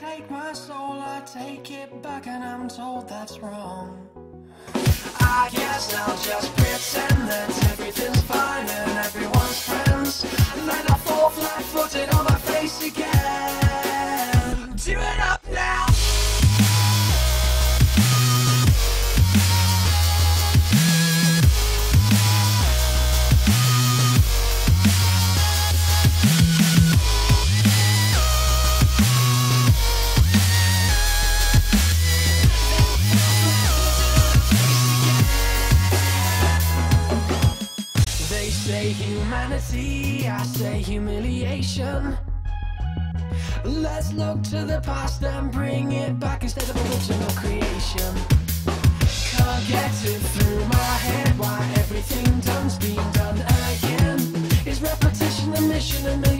take my soul, I take it back, and I'm told that's wrong. I guess I'll just say humanity, I say humiliation. Let's look to the past and bring it back instead of original creation. Can't get it through my head why everything done's been done again. Is repetition the mission and now